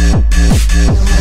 Yeah.